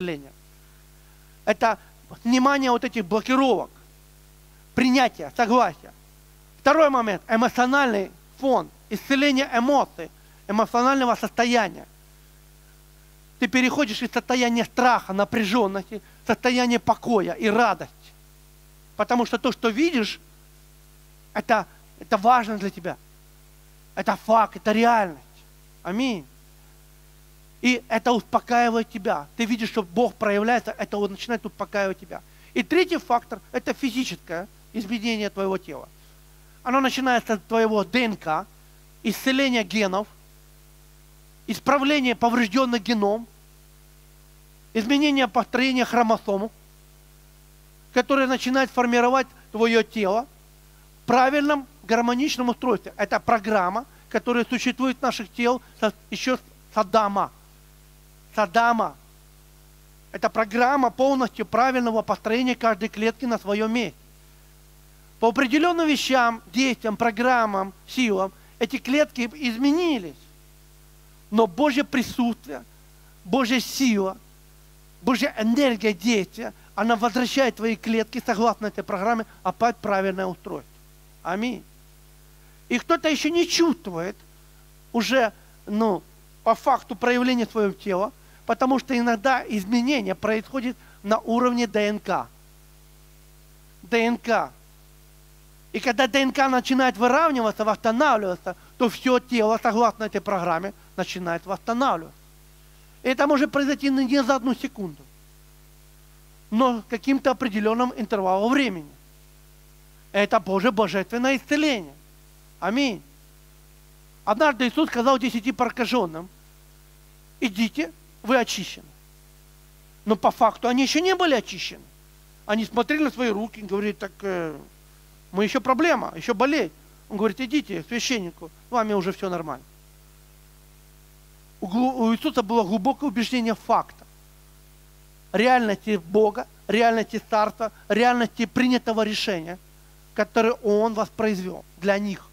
исцеления. Это внимание вот этих блокировок, принятие, согласие. Второй момент – эмоциональный фон, исцеление эмоций, эмоционального состояния. Ты переходишь из состояния страха, напряженности, в состояние покоя и радости. Потому что то, что видишь, это, это важно для тебя. Это факт, это реальность. Аминь. И это успокаивает тебя. Ты видишь, что Бог проявляется, это вот начинает успокаивать тебя. И третий фактор – это физическое изменение твоего тела. Оно начинается от твоего ДНК, исцеление генов, исправление поврежденных геном, изменение построения хромосом, которое начинает формировать твое тело в правильном гармоничном устройстве. Это программа, которая существует в наших тел еще с Саддама. Саддама. Это программа полностью правильного построения каждой клетки на своем месте. По определенным вещам, действиям, программам, силам эти клетки изменились. Но Божье присутствие, Божья сила, Божья энергия действия, она возвращает твои клетки, согласно этой программе, опять правильное устройство. Аминь. И кто-то еще не чувствует уже, ну, по факту проявления своего тела, потому что иногда изменения происходят на уровне ДНК. ДНК. И когда ДНК начинает выравниваться, восстанавливаться, то все тело, согласно этой программе, начинает восстанавливаться. И это может произойти не за одну секунду, но каким-то определенным интервалом времени. Это Божье божественное исцеление. Аминь. Однажды Иисус сказал десяти прокаженным, идите, вы очищены. Но по факту они еще не были очищены. Они смотрели на свои руки и говорили, так э, мы еще проблема, еще болеет. Он говорит, идите к священнику, с вами уже все нормально. У Иисуса было глубокое убеждение факта. Реальности Бога, реальности Царства, реальности принятого решения, которое Он воспроизвел для них.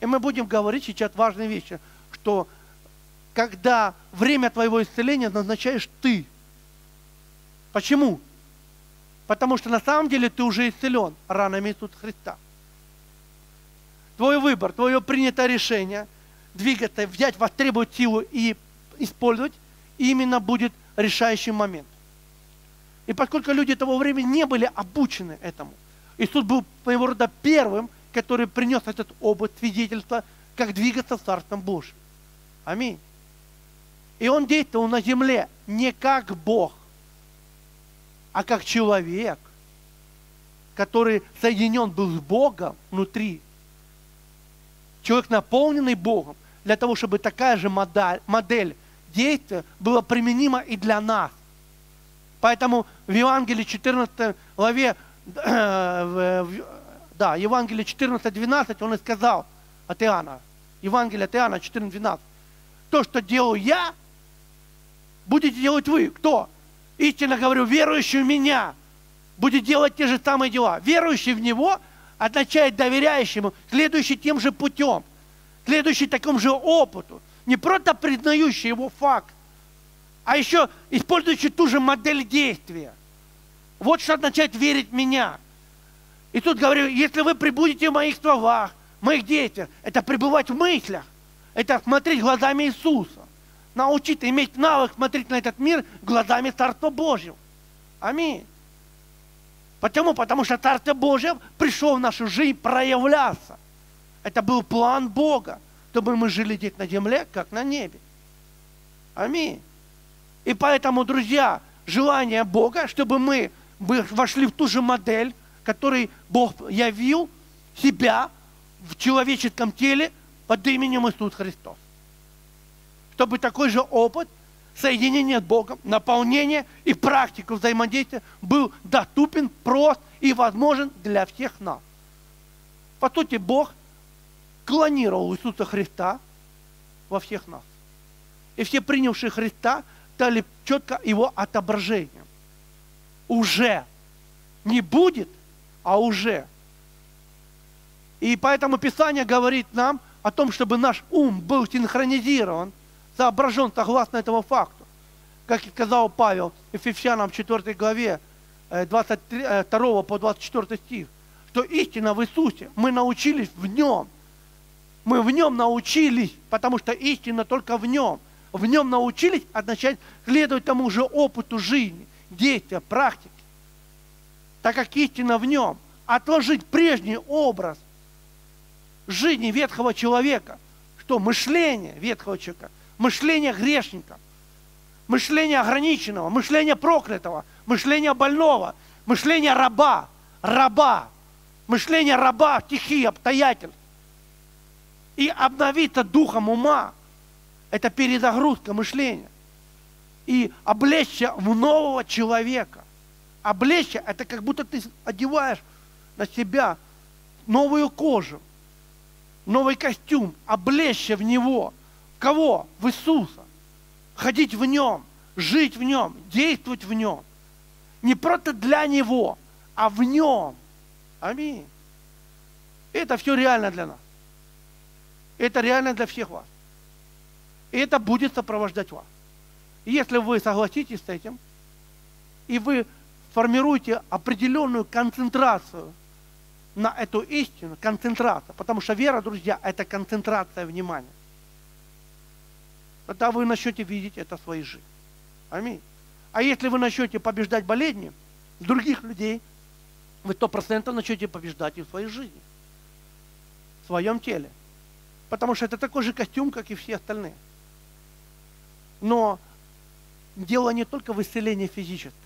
И мы будем говорить сейчас важные вещи, что когда время твоего исцеления назначаешь ты. Почему? Потому что на самом деле ты уже исцелен ранами Иисуса Христа. Твой выбор, твое принятое решение двигаться, взять, востребовать силу и использовать, именно будет решающий момент. И поскольку люди того времени не были обучены этому, Иисус был своего рода первым, который принес этот опыт, свидетельство, как двигаться в Царством Божьем. Аминь. И он действовал на земле не как Бог, а как человек, который соединен был с Богом внутри. Человек, наполненный Богом, для того, чтобы такая же модель, модель действия была применима и для нас. Поэтому в Евангелии 14 главе да, Евангелие 14.12, он и сказал от Иоанна, Евангелие от Иоанна 14.12, то, что делаю я, будете делать вы. Кто? Истинно говорю, верующий в меня будет делать те же самые дела. Верующий в Него означает доверяющему, следующий тем же путем, следующий такому же опыту. Не просто признающий его факт, а еще использующий ту же модель действия. Вот что означает верить в меня – и тут говорю, если вы прибудете в моих словах, в моих действиях, это пребывать в мыслях, это смотреть глазами Иисуса. Научиться иметь навык смотреть на этот мир глазами Царства Божьего. Аминь. Почему? Потому что Царство Божье пришло в нашу жизнь проявляться. Это был план Бога, чтобы мы жили здесь на земле, как на небе. Аминь. И поэтому, друзья, желание Бога, чтобы мы вошли в ту же модель, который Бог явил себя в человеческом теле под именем Иисус Христос. Чтобы такой же опыт соединения с Богом, наполнения и практика взаимодействия был доступен, прост и возможен для всех нас. По сути, Бог клонировал Иисуса Христа во всех нас. И все принявшие Христа стали четко его отображением. Уже не будет – а уже. И поэтому Писание говорит нам о том, чтобы наш ум был синхронизирован, соображен согласно этому факту. как и сказал Павел Ефесянам 4 главе, 22 э, по 24 стих, что истина в Иисусе, мы научились в Нем. Мы в Нем научились, потому что истина только в Нем. В Нем научились, означает следовать тому же опыту жизни, действия, практики. Так как истина в Нем. Отложить прежний образ жизни ветхого человека, что мышление ветхого человека, мышление грешника, мышление ограниченного, мышление проклятого, мышление больного, мышление раба, раба, мышление раба, стихий, обстоятельств. И обновиться духом ума – это перезагрузка мышления. И облечься в нового человека. Облечься – это как будто ты одеваешь на себя новую кожу, новый костюм, облечься в него. Кого? В Иисуса. Ходить в нем, жить в нем, действовать в нем. Не просто для него, а в нем. Аминь. Это все реально для нас. Это реально для всех вас. И это будет сопровождать вас. И если вы согласитесь с этим, и вы формируете определенную концентрацию на эту истину, концентрация, потому что вера, друзья, это концентрация внимания. Тогда вы начнете видеть это в своей жизни. Аминь. А если вы начнете побеждать болезни других людей, вы сто процентов начнете побеждать и в своей жизни, в своем теле. Потому что это такой же костюм, как и все остальные. Но дело не только в исцелении физическом.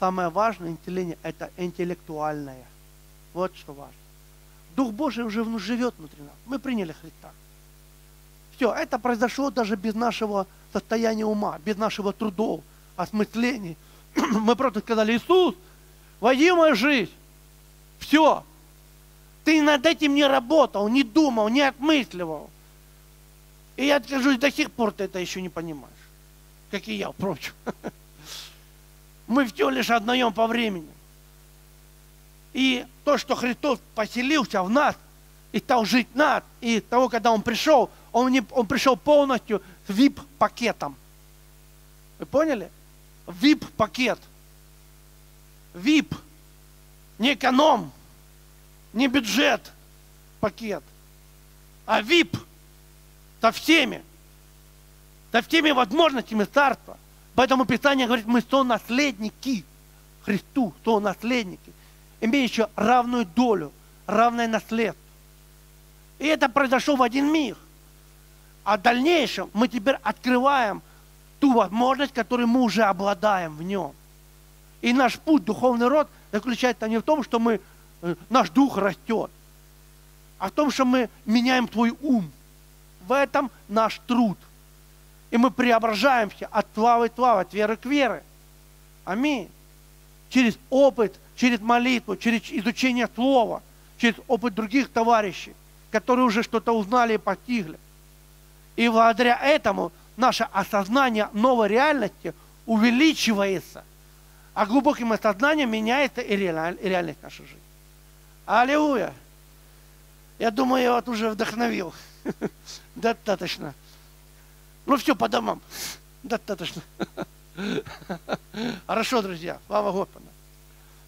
Самое важное исцеление – это интеллектуальное. Вот что важно. Дух Божий уже живет внутри нас. Мы приняли Христа. Все, это произошло даже без нашего состояния ума, без нашего трудов, осмыслений. Мы просто сказали, Иисус, войди в мою жизнь. Все. Ты над этим не работал, не думал, не отмысливал. И я скажу, до сих пор ты это еще не понимаешь. Как и я, впрочем. Мы все лишь однаем по времени. И то, что Христос поселился в нас и стал жить нас, и того, когда Он пришел, Он, не, он пришел полностью с VIP-пакетом. Вы поняли? VIP-пакет. VIP. Не эконом, не бюджет пакет, а VIP со всеми, со всеми возможностями царства. Поэтому Писание говорит, мы наследники Христу, наследники, имеющие равную долю, равное наследство. И это произошло в один миг. А в дальнейшем мы теперь открываем ту возможность, которую мы уже обладаем в нем. И наш путь, духовный род, заключается не в том, что мы, э, наш дух растет, а в том, что мы меняем твой ум. В этом наш труд. И мы преображаемся от славы к славе, от веры к вере. Аминь. Через опыт, через молитву, через изучение слова, через опыт других товарищей, которые уже что-то узнали и постигли. И благодаря этому наше осознание новой реальности увеличивается, а глубоким осознанием меняется и, реальность нашей жизни. Аллилуйя! Я думаю, я вот уже вдохновил. Достаточно. Ну все, по домам. Достаточно. Хорошо, друзья. Слава Господу.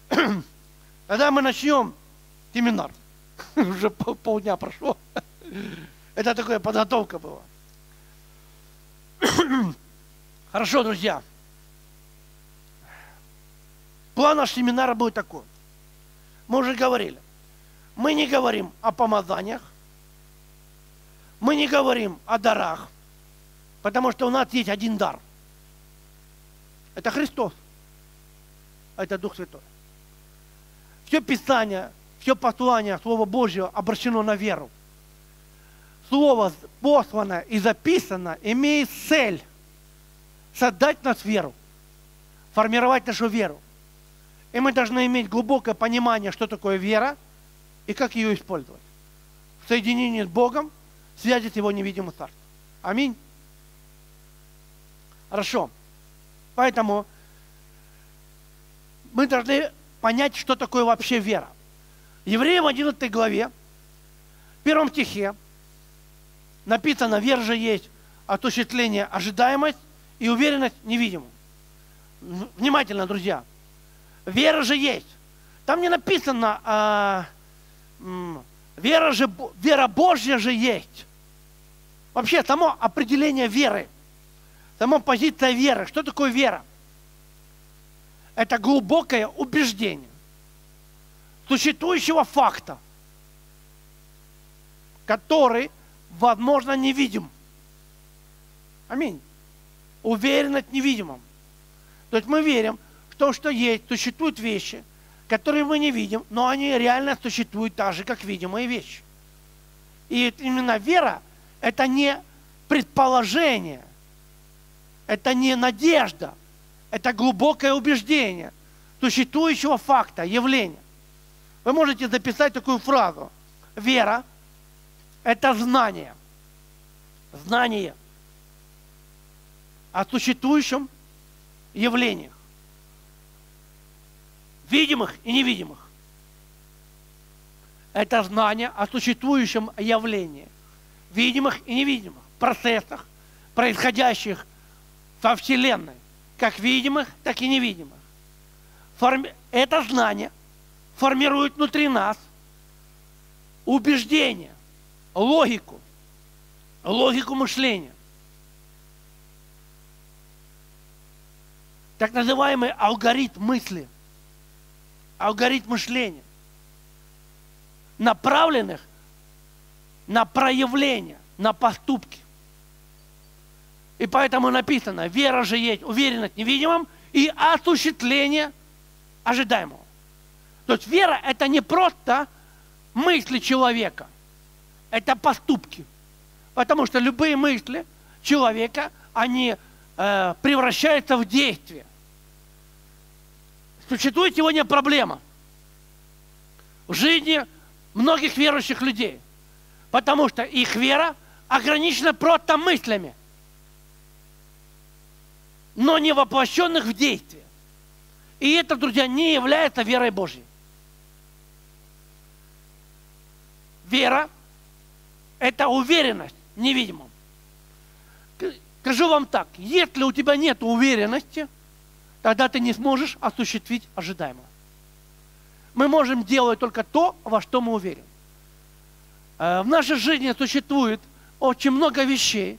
Когда мы начнем семинар, уже полдня прошло, это такая подготовка была. Хорошо, друзья. План нашего семинара будет такой. Мы уже говорили. Мы не говорим о помазаниях. Мы не говорим о дарах. Потому что у нас есть один дар. Это Христос. Это Дух Святой. Все Писание, все послание Слова Божьего обращено на веру. Слово послано и записано имеет цель создать нас веру, формировать нашу веру. И мы должны иметь глубокое понимание, что такое вера и как ее использовать. В соединении с Богом, связи с Его невидимым царством. Аминь. Хорошо. Поэтому мы должны понять, что такое вообще вера. Евреям 11 главе, в первом стихе, написано, вера же есть осуществление ожидаемость и уверенность. В- Внимательно, друзья. Вера же есть. Там не написано, а, вера, же, вера Божья же есть. Вообще, само определение веры, сама позиция веры. Что такое вера? Это глубокое убеждение существующего факта, который, возможно, невидим. Аминь. Уверенность в невидимом. То есть мы верим, в то, что есть, существуют вещи, которые мы не видим, но они реально существуют так же, как видимые вещи. И именно вера – это не предположение, это не надежда, это глубокое убеждение существующего факта, явления. Вы можете записать такую фразу. Вера – это знание. Знание о существующем явлениях. Видимых и невидимых. Это знание о существующем явлении. Видимых и невидимых. Процессах, происходящих во Вселенной. Как видимых, так и невидимых. Форми- Это знание формирует внутри нас убеждение, логику, логику мышления. Так называемый алгоритм мысли, алгоритм мышления, направленных на проявление, на поступки. И поэтому написано, вера же есть уверенность в невидимом и осуществление ожидаемого. То есть вера – это не просто мысли человека, это поступки. Потому что любые мысли человека, они э, превращаются в действие. Существует сегодня проблема в жизни многих верующих людей, потому что их вера ограничена просто мыслями, но не воплощенных в действие. И это, друзья, не является верой Божьей. Вера – это уверенность в невидимом. Скажу вам так, если у тебя нет уверенности, тогда ты не сможешь осуществить ожидаемое. Мы можем делать только то, во что мы уверены. Э, В нашей жизни существует очень много вещей,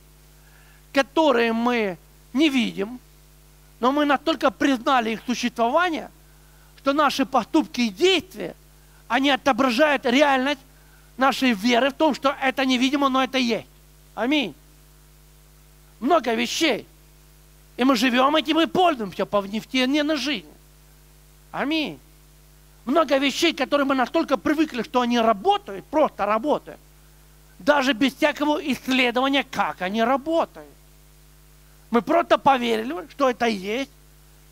которые мы не видим, но мы настолько признали их существование, что наши поступки и действия, они отображают реальность нашей веры в том, что это невидимо, но это есть. Аминь. Много вещей. И мы живем этим и пользуемся по повседневной жизни. Аминь. Много вещей, которые мы настолько привыкли, что они работают, просто работают. Даже без всякого исследования, как они работают. Мы просто поверили, что это есть,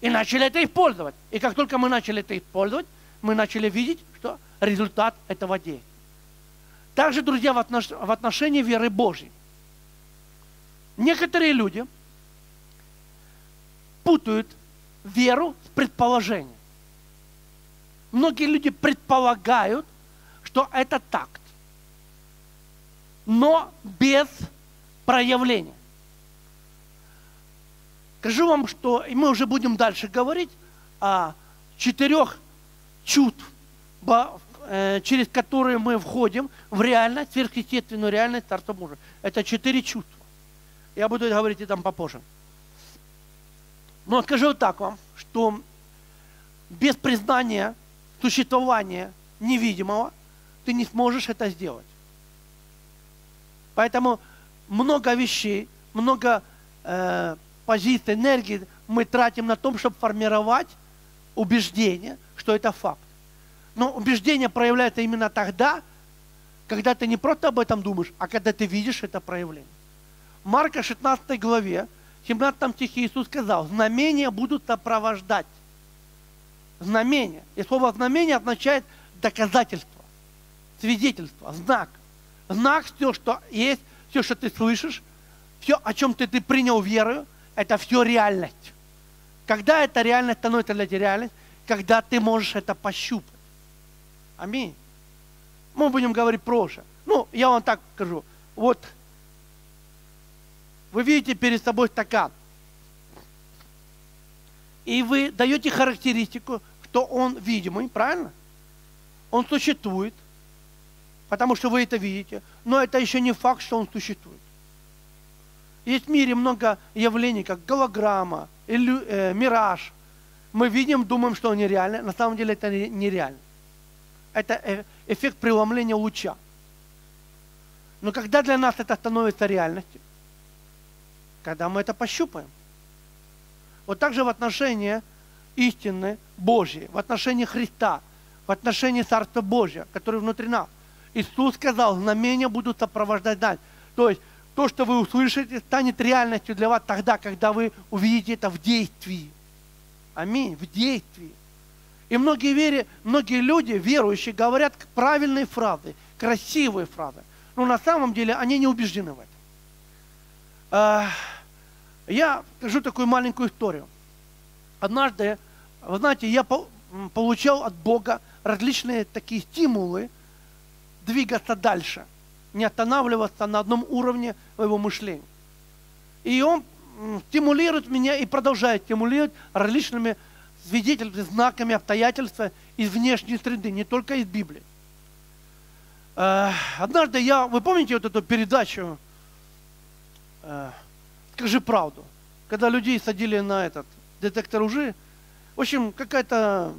и начали это использовать. И как только мы начали это использовать, мы начали видеть, что результат этого действия. Также, друзья, в, отнош... в отношении веры Божьей. Некоторые люди путают веру с предположением. Многие люди предполагают, что это так, но без проявления. Скажу вам, что и мы уже будем дальше говорить о четырех чувств, через которые мы входим в реальность, сверхъестественную реальность Царства Божия. Это четыре чувства. Я буду говорить и там попозже. Но скажу так вам, что без признания существования невидимого ты не сможешь это сделать. Поэтому много вещей, много э, позиций, энергии мы тратим на том, чтобы формировать убеждение, что это факт. Но убеждение проявляется именно тогда, когда ты не просто об этом думаешь, а когда ты видишь это проявление. Марка 16 главе, 17 стихе Иисус сказал, знамения будут сопровождать. Знамение. И слово знамение означает доказательство, свидетельство, знак. Знак все, что есть, все, что ты слышишь, все, о чем ты, ты принял верою, это все реальность. Когда эта реальность становится для тебя реальность? Когда ты можешь это пощупать. Аминь. Мы будем говорить проще. Ну, я вам так скажу. Вот вы видите перед собой стакан. И вы даете характеристику, что он видимый, правильно? Он существует, потому что вы это видите. Но это еще не факт, что он существует. Есть в мире много явлений, как голограмма, иллю, э, мираж. Мы видим, думаем, что они реальны. На самом деле это нереально. Это э, эффект преломления луча. Но когда для нас это становится реальностью? Когда мы это пощупаем. Вот так же в отношении истины Божьей, в отношении Христа, в отношении Царства Божьего, который внутри нас. Иисус сказал, знамения будут сопровождать дальше. То есть то, что вы услышите, станет реальностью для вас тогда, когда вы увидите это в действии. Аминь, в действии. И многие, вере, многие люди, верующие, говорят правильные фразы, красивые фразы. Но на самом деле они не убеждены в этом. А, я скажу такую маленькую историю. Однажды, вы знаете, я получал от Бога различные такие стимулы двигаться дальше, не останавливаться на одном уровне моего мышления. И Он стимулирует меня и продолжает стимулировать различными свидетельствами, знаками, обстоятельствами из внешней среды, не только из Библии. Э, однажды я, вы помните вот эту передачу э, «Скажи правду», когда людей садили на этот детектор лжи. В общем, какая-то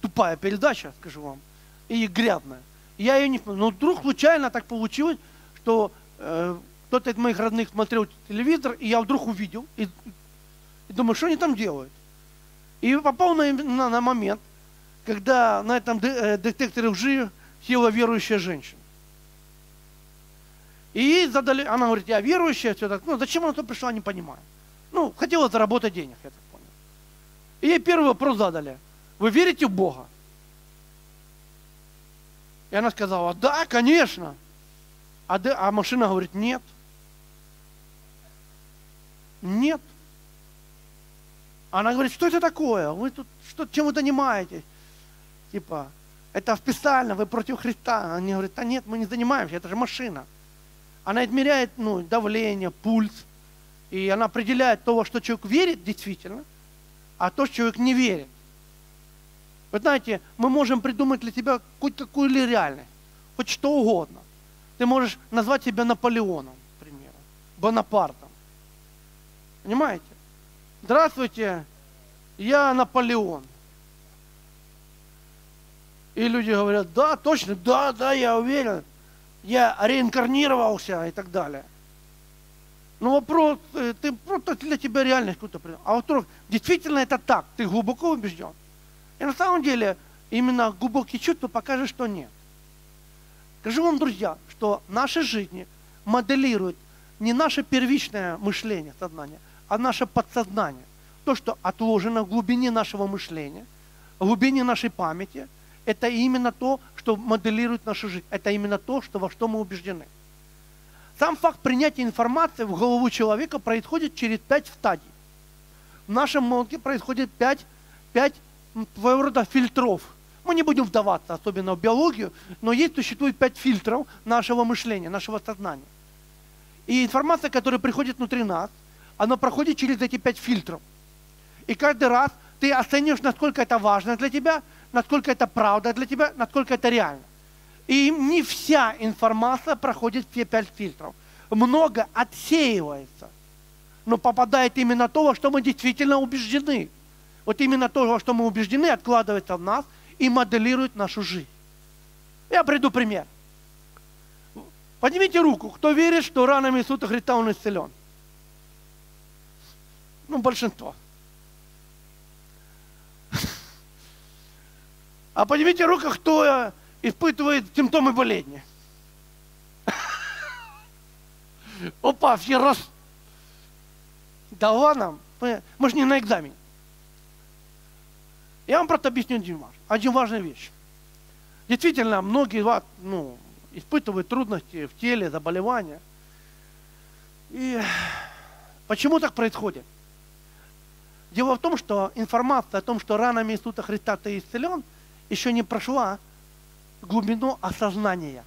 тупая передача, скажу вам, и грязная. Я ее не... Но вдруг случайно так получилось, что э, кто-то из моих родных смотрел телевизор, и я вдруг увидел, и, и думаю, что они там делают. И попал на, на, на момент, когда на этом детекторе лжи села верующая женщина. И задали, она говорит, я верующая, все так. Ну, зачем она туда пришла, не понимаю. Ну, хотела заработать денег, я так понял. И ей первый вопрос задали. Вы верите в Бога? И она сказала, да, конечно. А, а машина говорит, нет. Нет. Она говорит, что это такое? Вы тут что, чем вы занимаетесь? Типа, это специально, вы против Христа. Они говорят, да нет, мы не занимаемся, это же машина. Она измеряет ну, давление, пульс, и она определяет то, во что человек верит действительно, а то, что человек не верит. Вы знаете, мы можем придумать для тебя хоть какую-либо реальность, хоть что угодно. Ты можешь назвать себя Наполеоном, к примеру, Бонапартом. Понимаете? Здравствуйте, я Наполеон. И люди говорят, да, точно, да, да, я уверен, я реинкарнировался и так далее. Но вопрос, э, ты просто для тебя реальность какую-то А во-вторых, действительно это так, ты глубоко убежден. И на самом деле именно глубокие чувства покажут, что нет. Скажу вам, друзья, что наши жизни моделируют не наше первичное мышление, сознание, а наше подсознание. То, что отложено в глубине нашего мышления, в глубине нашей памяти – это именно то, что моделирует нашу жизнь. Это именно то, что, во что мы убеждены. Сам факт принятия информации в голову человека происходит через пять стадий. В нашем мозге происходит пять, пять своего рода фильтров. Мы не будем вдаваться особенно в биологию, но есть, существует пять фильтров нашего мышления, нашего сознания. И информация, которая приходит внутри нас, она проходит через эти пять фильтров. И каждый раз ты оцениваешь, насколько это важно для тебя, насколько это правда для тебя, насколько это реально. И не вся информация проходит все пять фильтров. Много отсеивается, но попадает именно то, во что мы действительно убеждены. Вот именно то, во что мы убеждены, откладывается в нас и моделирует нашу жизнь. Я приду пример. Поднимите руку, кто верит, что ранами Иисуса Христа он исцелен. Ну, большинство. А поднимите руку, кто испытывает симптомы болезни. Опа, все раз. Да ладно, мы же не на экзамене. Я вам просто объясню один, ваш, один важную вещь. Действительно, многие ну, испытывают трудности в теле, заболевания. И почему так происходит? Дело в том, что информация о том, что ранами Иисуса Христа ты исцелен – еще не прошла глубину осознания.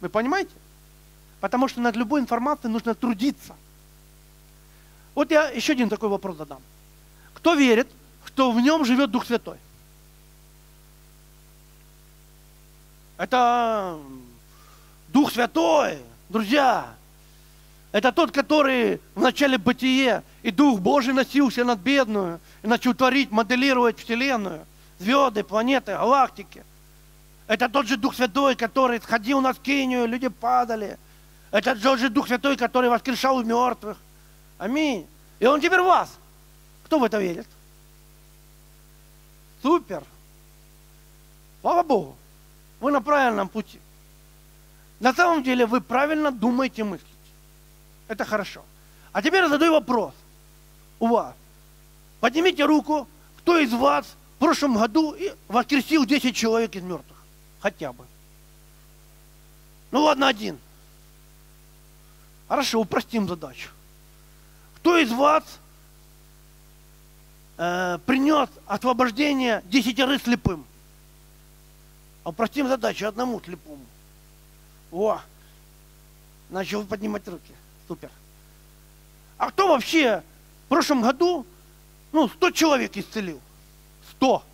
Вы понимаете? Потому что над любой информацией нужно трудиться. Вот я еще один такой вопрос задам. Кто верит, что в нем живет Дух Святой? Это Дух Святой, друзья. Это тот, который в начале бытия и Дух Божий носился над бедную и начал творить, моделировать Вселенную, звезды, планеты, галактики. Это тот же Дух Святой, который сходил на скинию, люди падали. Это тот же Дух Святой, который воскрешал мертвых. Аминь. И Он теперь вас. Кто в это верит? Супер. Слава Богу. Вы на правильном пути. На самом деле вы правильно думаете, мыслите. Это хорошо. А теперь задаю вопрос. У вас. Поднимите руку, кто из вас в прошлом году воскресил 10 человек из мертвых. Хотя бы. Ну ладно, один. Хорошо, упростим задачу. Кто из вас э, принес освобождение десятеры слепым? Упростим задачу одному слепому. О, начал поднимать руки. Супер. А кто вообще в прошлом году, ну, 100 человек исцелил? 100.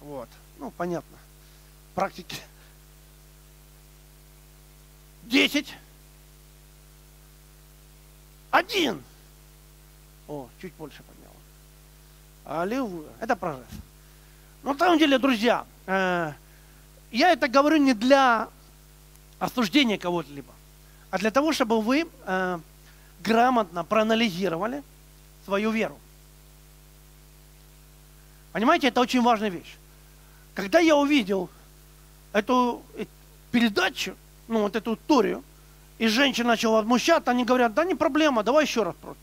Вот. Ну, понятно. Практики. 10. Один. О, чуть больше поднял. Аллилуйя. Это прогресс. Но на самом деле, друзья, э, я это говорю не для осуждения кого-либо, а для того, чтобы вы э, грамотно проанализировали свою веру. Понимаете, это очень важная вещь. Когда я увидел эту передачу, ну вот эту историю, и женщина начала возмущаться, они говорят, да не проблема, давай еще раз просто.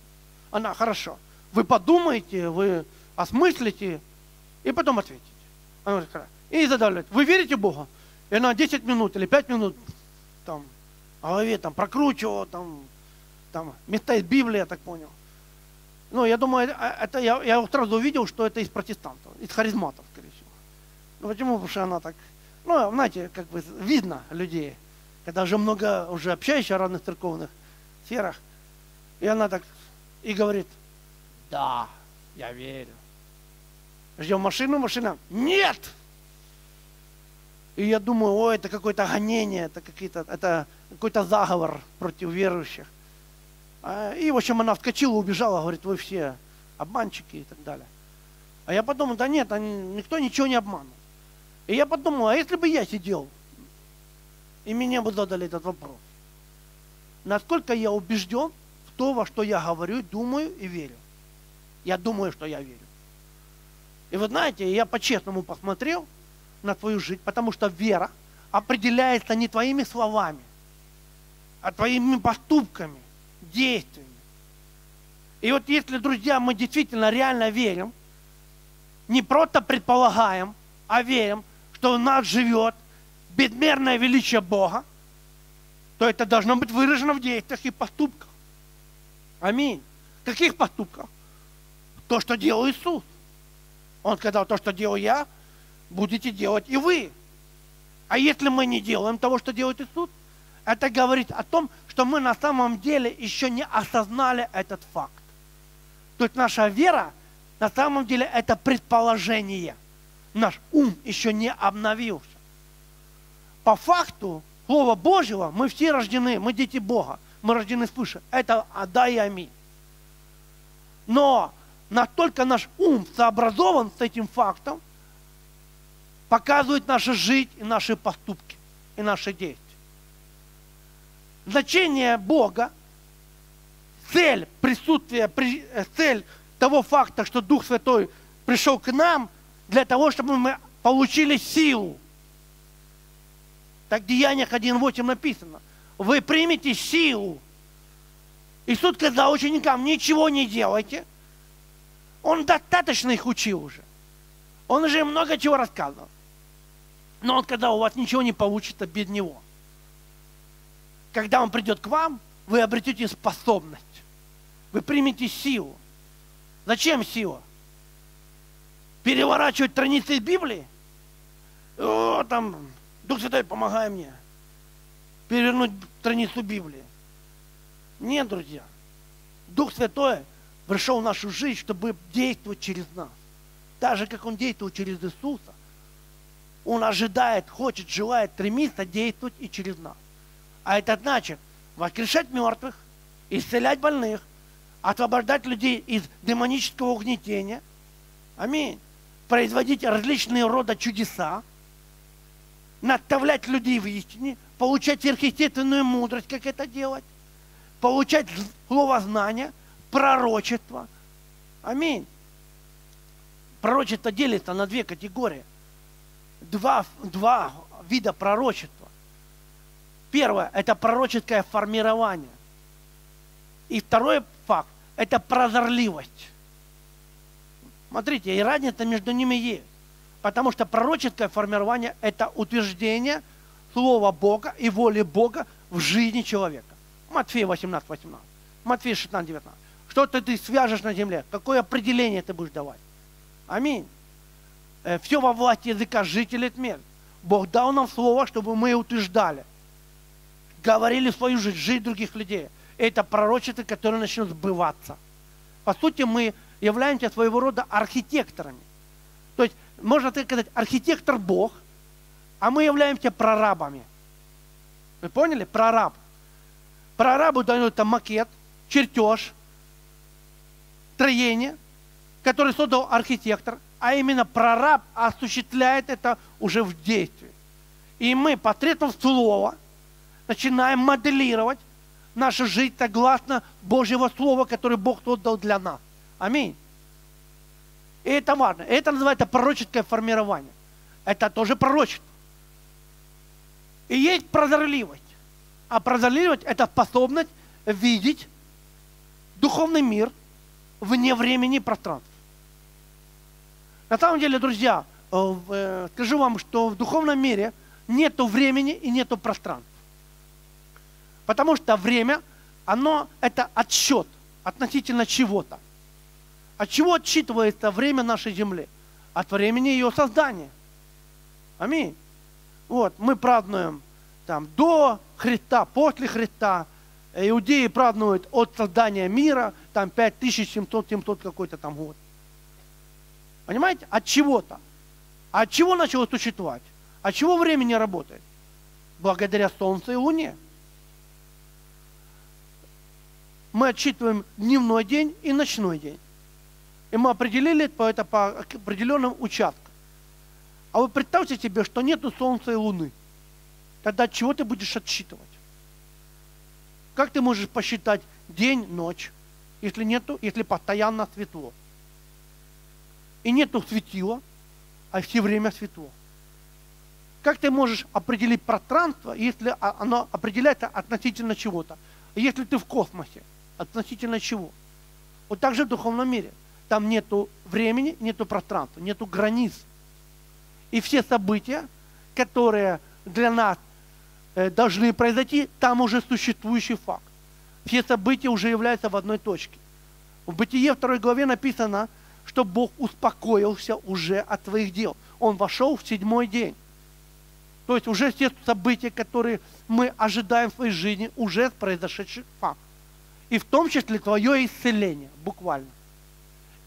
Она, хорошо. Вы подумайте, вы осмыслите, и потом ответите. Она говорит. И задавливает, вы верите в Бога? И она 10 минут или 5 минут там голове там прокручивала, там, там места из Библии, я так понял. Ну, я думаю, э, это я, я сразу увидел, что это из протестантов, из харизматов, скорее всего. Ну, почему? Потому что она так, ну, знаете, как бы видно людей, когда уже много уже общаешься о разных церковных сферах, и она так и говорит, да, я верю. Ждем машину, машина, нет! И я думаю, о, это какое-то гонение, это, какие-то, это какой-то заговор против верующих. А, и, в общем, она вскочила, убежала, говорит, вы все обманщики и так далее. А я подумал, да нет, никто ничего не обманул. И я подумал, а если бы я сидел, и мне бы задали этот вопрос, насколько я убежден в то, во что я говорю, думаю и верю. Я думаю, что я верю. И вы знаете, я по-честному посмотрел – на твою жизнь, потому что вера определяется не твоими словами, а твоими поступками, действиями. И вот если, друзья, мы действительно реально верим, не просто предполагаем, а верим, что у нас живет безмерное величие Бога, то это должно быть выражено в действиях и поступках. Аминь. Каких поступках? То, что делал Иисус. Он сказал, то, что делал я, будете делать и вы. А если мы не делаем того, что делает Иисус, это говорит о том, что мы на самом деле еще не осознали этот факт. То есть наша вера на самом деле это предположение. Наш ум еще не обновился. По факту Слова Божьего мы все рождены, мы дети Бога, мы рождены свыше. Это да и аминь. Но настолько наш ум сообразован с этим фактом, показывает наша жизнь и наши поступки, и наши действия. Значение Бога, цель присутствия, э, цель того факта, что Дух Святой пришел к нам, для того, чтобы мы получили силу. Так в Деяниях 1.8 написано. Вы примете силу. Иисус сказал ученикам, ничего не делайте. Он достаточно их учил уже. Он уже много чего рассказывал. Но он, когда у вас ничего не получится без него, когда он придет к вам, вы обретете способность. Вы примете силу. Зачем сила? Переворачивать страницы Библии? О, там, Дух Святой, помогай мне. Перевернуть страницу Библии. Нет, друзья. Дух Святой пришел в нашу жизнь, чтобы действовать через нас. Так же, как Он действует через Иисуса, Он ожидает, хочет, желает, стремится действовать и через нас. А это значит воскрешать мертвых, исцелять больных, освобождать людей из демонического угнетения. Аминь. Производить различные рода чудеса, наставлять людей в истине, получать сверхъестественную мудрость, как это делать, получать слово знания, пророчество. Аминь. Пророчество делится на две категории. Два, два вида пророчества. Первое – это пророческое формирование. И второй факт – это прозорливость. Смотрите, и разница между ними есть. Потому что пророческое формирование – это утверждение Слова Бога и воли Бога в жизни человека. Матфея 18, 18. Матфея 16, 19. Что ты, ты свяжешь на земле? Какое определение ты будешь давать? Аминь. Э, Все во власти языка жителей тьмы. Бог дал нам слово, чтобы мы утверждали. Говорили свою жизнь, жизнь других людей. Это пророчество, которое начнет сбываться. По сути, мы являемся своего рода архитекторами. То есть, можно так сказать, архитектор Бог, а мы являемся прорабами. Вы поняли? Прораб. Прорабу дается макет, чертеж, строение, который создал архитектор, а именно прораб осуществляет это уже в действии. И мы посредством слова начинаем моделировать нашу жизнь согласно Божьего Слова, которое Бог создал для нас. Аминь. И это важно. Это называется пророческое формирование. Это тоже пророчество. И есть прозорливость. А прозорливость – это способность видеть духовный мир вне времени и пространства. На самом деле, друзья, э, э, скажу вам, что в духовном мире нету времени и нету пространства. Потому что время, оно это отсчет относительно чего-то. От чего отсчитывается время нашей земли? От времени ее создания. Аминь. Вот, мы празднуем там до Христа, после Христа. Иудеи празднуют от создания мира, там 5700, 700 какой-то там год. Понимаете? От чего-то. А от чего начало существовать? От чего время не работает? Благодаря Солнцу и Луне. Мы отсчитываем дневной день и ночной день. И мы определили это по определенным участкам. А вы представьте себе, что нету Солнца и Луны. Тогда от чего ты будешь отсчитывать? Как ты можешь посчитать день, ночь, если нету, если постоянно светло? И нету светила, а все время светло. Как ты можешь определить пространство, если оно определяется относительно чего-то? Если ты в космосе, относительно чего? Вот так же в духовном мире. Там нету времени, нету пространства, нету границ. И все события, которые для нас э, должны произойти, там уже существующий факт. Все события уже являются в одной точке. В Бытие второй главе написано, что Бог успокоился уже от своих дел. Он вошел в седьмой день. То есть уже все события, которые мы ожидаем в своей жизни, уже произошедший факт. И в том числе твое исцеление, буквально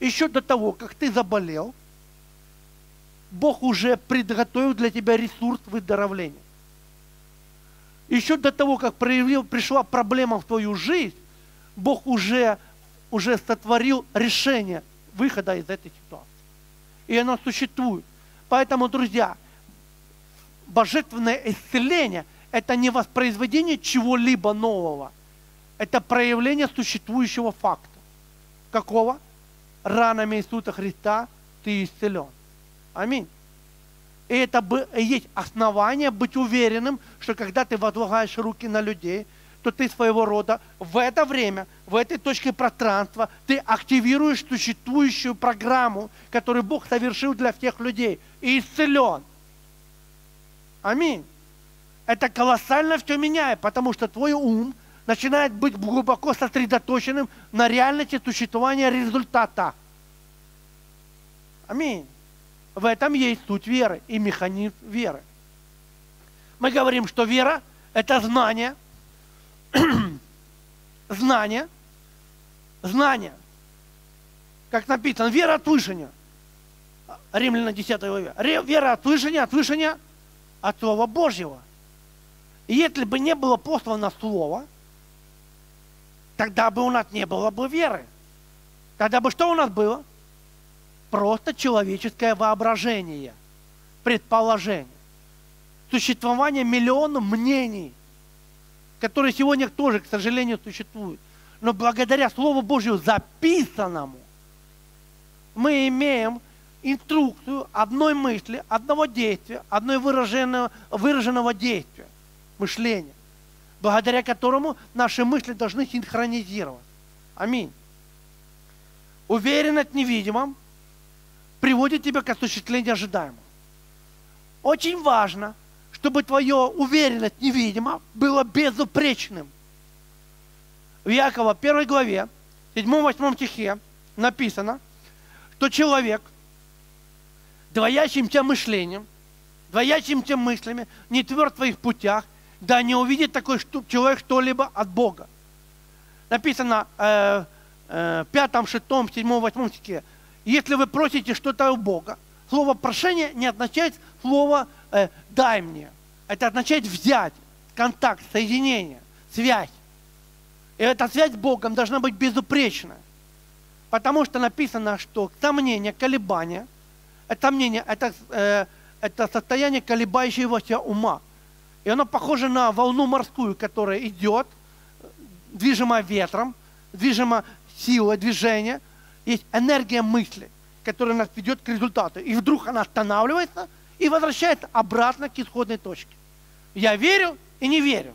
еще до того, как ты заболел, Бог уже приготовил для тебя ресурс выздоровления. Еще до того, как проявил, пришла проблема в твою жизнь, Бог уже, уже сотворил решение выхода из этой ситуации. И оно существует. Поэтому, друзья, божественное исцеление – это не воспроизведение чего-либо нового. Это проявление существующего факта. Какого? ранами Иисуса Христа ты исцелен. Аминь. И это есть основание быть уверенным, что когда ты возлагаешь руки на людей, то ты своего рода в это время, в этой точке пространства, ты активируешь существующую программу, которую Бог совершил для всех людей, и исцелен. Аминь. Это колоссально все меняет, потому что твой ум начинает быть глубоко сосредоточенным на реальности существования результата. Аминь. В этом есть суть веры и механизм веры. Мы говорим, что вера – это знание, знание, знание. Как написано, вера от вышения. Римляна 10 главе. Вера от вышения, от вышения от Слова Божьего. И если бы не было послано Слово, тогда бы у нас не было бы веры. Тогда бы что у нас было? Просто человеческое воображение, предположение. Существование миллионов мнений, которые сегодня тоже, к сожалению, существуют. Но благодаря Слову Божьему записанному, мы имеем инструкцию одной мысли, одного действия, одной выраженного, выраженного действия, мышления, благодаря которому наши мысли должны синхронизироваться. Аминь. Уверенность в невидимом приводит тебя к осуществлению ожидаемого. Очень важно, чтобы твое уверенность невидимо было безупречным. В Якова 1 главе, 7-8 стихе написано, что человек двоящимся мышлением, двоящимся мыслями, не тверд в твоих путях, да не увидит такой человек что-либо от Бога. Написано э, э, 5, 6, 7, 8 стихе. Если вы просите что-то у Бога, слово прошение не означает слово э, дай мне. Это означает взять, контакт, соединение, связь. И эта связь с Богом должна быть безупречная. Потому что написано, что сомнение, колебания, это мнение, это, э, это состояние колебающегося ума. И оно похоже на волну морскую, которая идет, движима ветром, движима силой движения. Есть энергия мысли, которая нас ведет к результату. И вдруг она останавливается и возвращается обратно к исходной точке. Я верю и не верю.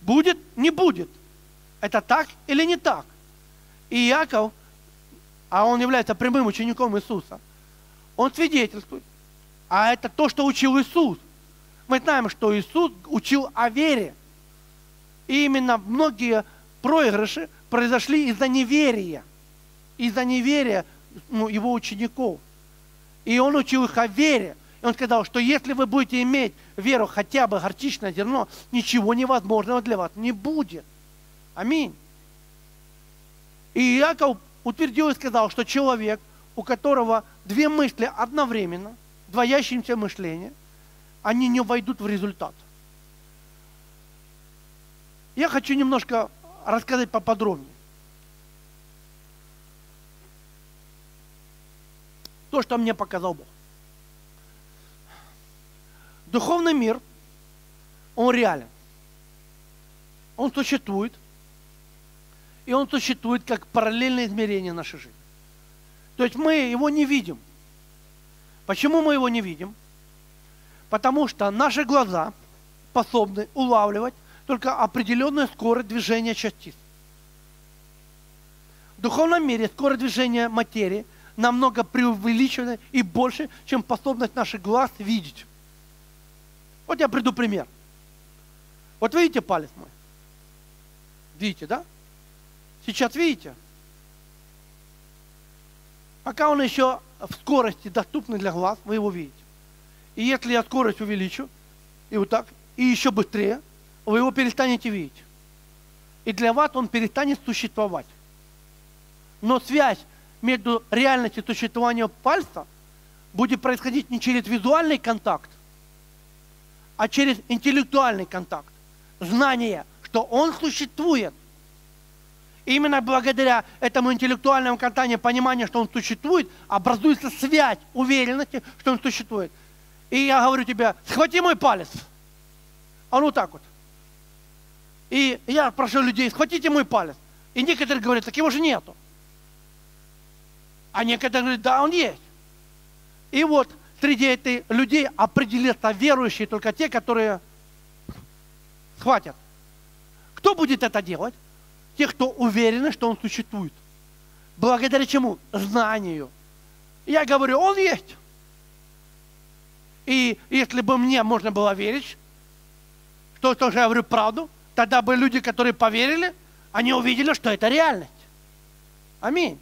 Будет, не будет. Это так или не так? И Иаков а он является прямым учеником Иисуса, он свидетельствует. А это то, что учил Иисус. Мы знаем, что Иисус учил о вере. И именно многие проигрыши произошли из-за неверия. Из-за неверия ну, его учеников. И он учил их о вере. И он сказал, что если вы будете иметь веру хотя бы горчичное зерно, ничего невозможного для вас не будет. Аминь. И Иаков утвердил и сказал, что человек, у которого две мысли одновременно, двоящимся мышление, они не войдут в результат. Я хочу немножко рассказать поподробнее. То, что мне показал Бог. Духовный мир, он реален. Он существует – и он существует как параллельное измерение нашей жизни. То есть мы его не видим. Почему мы его не видим? Потому что наши глаза способны улавливать только определенную скорость движения частиц. В духовном мире скорость движения материи намного преувеличена и больше, чем способность наших глаз видеть. Вот я приду пример. Вот видите палец мой? Видите, да? Сейчас видите? Пока он еще в скорости доступный для глаз, вы его видите. И если я скорость увеличу, и вот так, и еще быстрее, вы его перестанете видеть. И для вас он перестанет существовать. Но связь между реальностью существования пальца будет происходить не через визуальный контакт, а через интеллектуальный контакт. Знание, что он существует – именно благодаря этому интеллектуальному катанию, пониманию, что он существует, образуется связь уверенности, что он существует. И я говорю тебе, схвати мой палец. А ну так вот. И я прошу людей, схватите мой палец. И некоторые говорят, так его же нету. А некоторые говорят, да, он есть. И вот среди этих людей определятся верующие только те, которые схватят. Кто будет это делать? те, кто уверены, что Он существует. Благодаря чему? Знанию. Я говорю, Он есть. И если бы мне можно было верить, что тоже я говорю правду, тогда бы люди, которые поверили, они увидели, что это реальность. Аминь.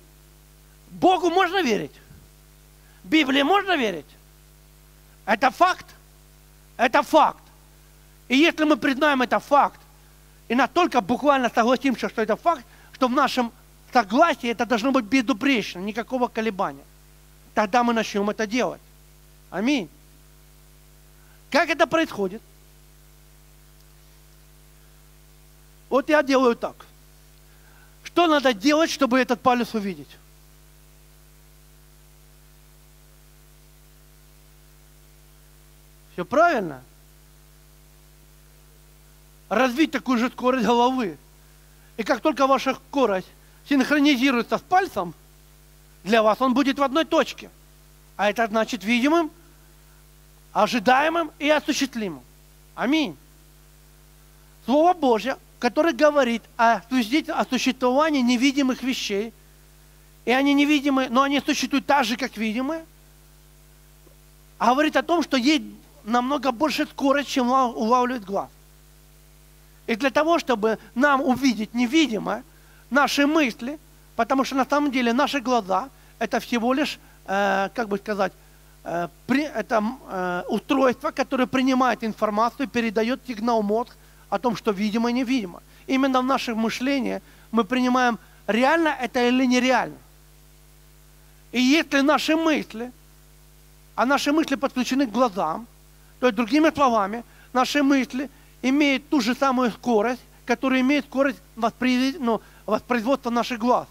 Богу можно верить. Библии можно верить. Это факт. Это факт. И если мы признаем это факт, и настолько буквально согласимся, что это факт, что в нашем согласие, это должно быть безупречно, никакого колебания. Тогда мы начнем это делать. Аминь. Как это происходит? Вот я делаю так. Что надо делать, чтобы этот палец увидеть? Все правильно? Развить такую же скорость головы. И как только ваша скорость синхронизируется с пальцем, для вас он будет в одной точке. А это значит видимым, ожидаемым и осуществимым. Аминь. Слово Божье, которое говорит о, о существовании невидимых вещей, и они невидимые, но они существуют так же, как видимые, говорит о том, что есть намного больше скорость, чем улавливает глаз. И для того, чтобы нам увидеть невидимое, наши мысли, потому что на самом деле наши глаза – это всего лишь, э, как бы сказать, это э, устройство, которое принимает информацию, передает сигнал мозг о том, что видимо и невидимо. Именно в нашем мышлении мы принимаем, реально это или нереально. И если наши мысли, а наши мысли подключены к глазам, то есть, другими словами, наши мысли имеют ту же самую скорость, которая имеет скорость воспроизводства, ну, воспроизводства наших глаз.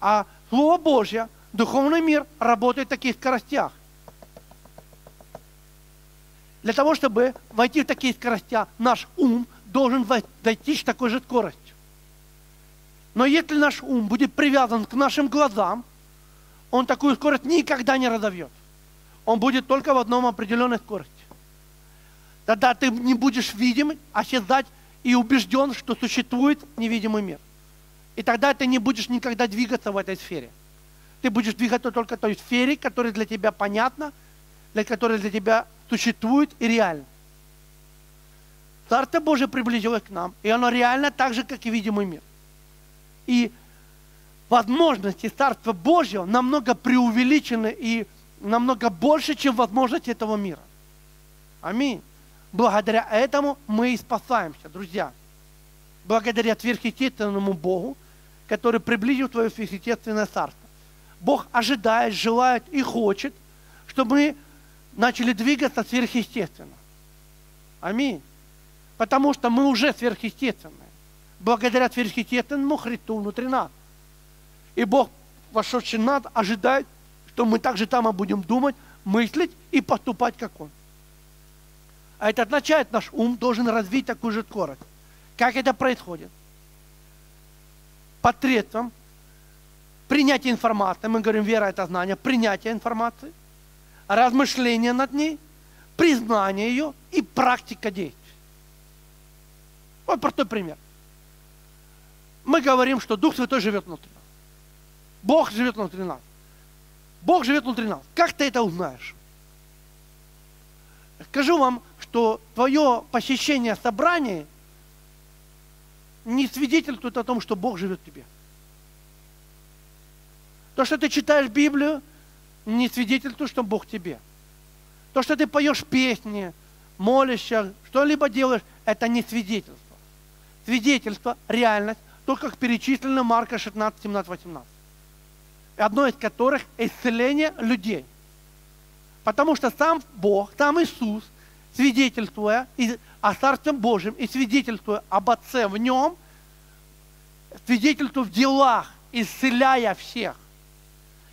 А Слово Божье, духовный мир работает в таких скоростях. Для того, чтобы войти в такие скоростя, наш ум должен достичь такой же скорости. Но если наш ум будет привязан к нашим глазам, он такую скорость никогда не разовьет он будет только в одном определенной скорости. Тогда ты не будешь видим, осязать и убежден, что существует невидимый мир. И тогда ты не будешь никогда двигаться в этой сфере. Ты будешь двигаться только той сфере, которая для тебя понятна, для которой для тебя существует и реально. Царство Божие приблизилось к нам, и оно реально так же, как и видимый мир. И возможности Царства Божьего намного преувеличены и намного больше, чем возможности этого мира. Аминь. Благодаря этому мы и спасаемся, друзья. Благодаря сверхъестественному Богу, который приблизил твое сверхъестественное царство. Бог ожидает, желает и хочет, чтобы мы начали двигаться сверхъестественно. Аминь. Потому что мы уже сверхъестественные. Благодаря сверхъестественному Христу внутри нас. И Бог, вошедший нас, ожидает то мы также там и будем думать, мыслить и поступать, как Он. А это означает, наш ум должен развить такую же скорость. Как это происходит? Посредством принятия информации, мы говорим, вера – это знание, принятие информации, размышление над ней, признание ее и практика действий. Вот простой пример. Мы говорим, что Дух Святой живет внутри нас. Бог живет внутри нас. Бог живет внутри нас. Как ты это узнаешь? Скажу вам, что твое посещение собраний не свидетельствует о том, что Бог живет в тебе. То, что ты читаешь Библию, не свидетельствует, что Бог тебе. То, что ты поешь песни, молишься, что-либо делаешь, это не свидетельство. Свидетельство, реальность, то, как перечислено Марка 16, 17, 18 одно из которых исцеление людей. Потому что сам Бог, сам Иисус, свидетельствуя о Царстве Божьем и свидетельствуя об Отце в нем, свидетельствуя в делах, исцеляя всех.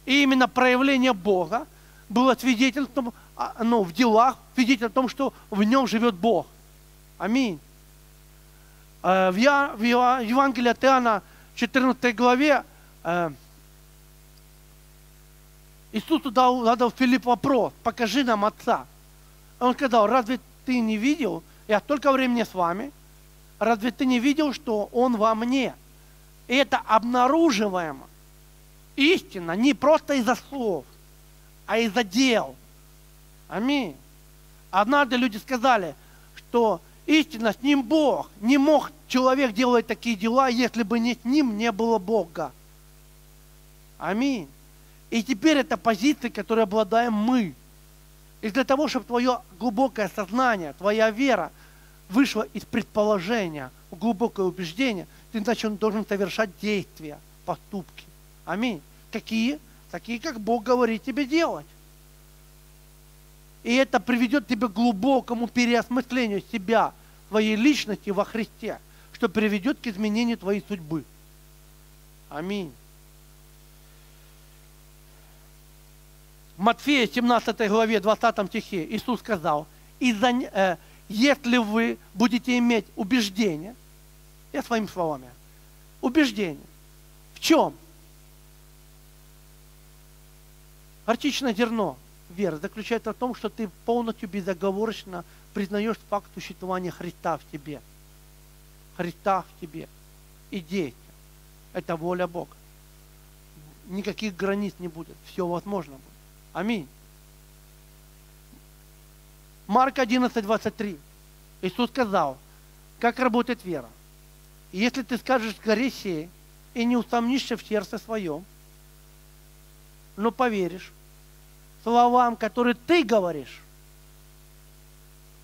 И именно проявление Бога было свидетельством а, ну, в делах, свидетельством о том, что в нем живет Бог. Аминь. Э, в Евангелии от Иоанна, 14 главе, э, Иисусу дал, задал Филипп вопрос, покажи нам Отца. Он сказал, разве ты не видел, я столько времени с вами, разве ты не видел, что Он во мне? И это обнаруживаемо. Истина не просто из-за слов, а из-за дел. Аминь. Однажды люди сказали, что истина с ним Бог. Не мог человек делать такие дела, если бы не с ним не было Бога. Аминь. И теперь это позиция, которой обладаем мы. И для того, чтобы твое глубокое сознание, твоя вера вышло из предположения глубокое убеждение, ты значит должен совершать действия, поступки. Аминь. Какие? Такие, как Бог говорит тебе делать. И это приведет тебя к глубокому переосмыслению себя, твоей личности во Христе, что приведет к изменению твоей судьбы. Аминь. Матфея 17 главе 20 стихе Иисус сказал, из-за, э, если вы будете иметь убеждение, я своими словами, убеждение, в чем? Горчичное зерно веры заключается в том, что ты полностью безоговорочно признаешь факт существования Христа в тебе. Христа в тебе. И действия. Это воля Бога. Никаких границ не будет. Все возможно будет. Аминь. Марк 11, 23. Иисус сказал, как работает вера. И если ты скажешь горе сей, и не усомнишься в сердце своем, но поверишь словам, которые ты говоришь.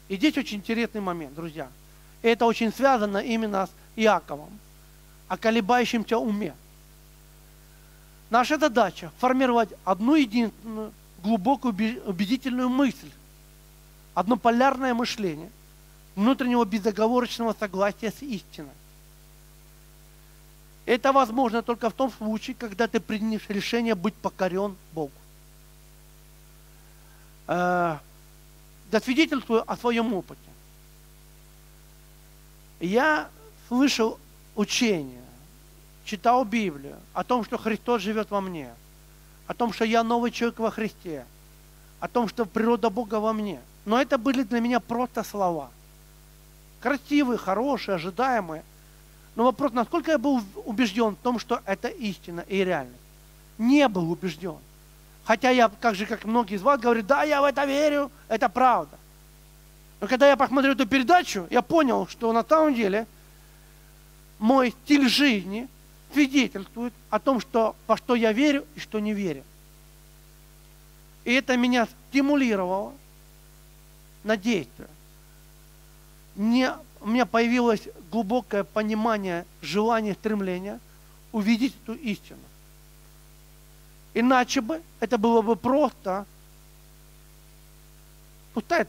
И здесь очень интересный момент, друзья. И это очень связано именно с Иаковом, о колебающемся уме. Наша задача формировать одну единственную глубокую убедительную мысль, одно полярное мышление внутреннего безоговорочного согласия с истиной. Это возможно только в том случае, когда ты принят решение быть покорен Богу. Э, засвидетельствую о своем опыте. Я слышал учение, читал Библию о том, что Христос живет во мне, о том, что я новый человек во Христе, о том, что природа Бога во мне. Но это были для меня просто слова. Красивые, хорошие, ожидаемые – но вопрос, насколько я был убежден в том, что это истина и реальность. Не был убежден. Хотя я, как же, как многие из вас говорят, да, я в это верю, это правда. Но когда я посмотрел эту передачу, я понял, что на самом деле мой стиль жизни свидетельствует о том, что, во что я верю и что не верю. И это меня стимулировало на действие. Не у меня появилось глубокое понимание, желание, стремление увидеть эту истину. Иначе бы это было бы просто пустая